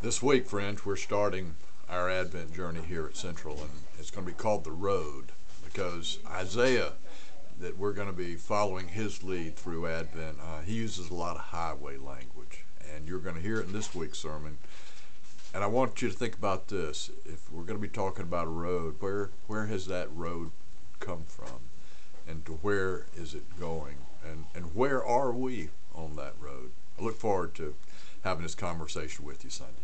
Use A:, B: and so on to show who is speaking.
A: This week, friends, we're starting our Advent journey here at Central, and it's going to be called The Road because Isaiah, that we're going to be following his lead through Advent, uh, he uses a lot of highway language, and you're going to hear it in this week's sermon. And I want you to think about this. If we're going to be talking about a road, where where has that road come from? And to where is it going? And and where are we on that road? I look forward to having this conversation with you Sunday.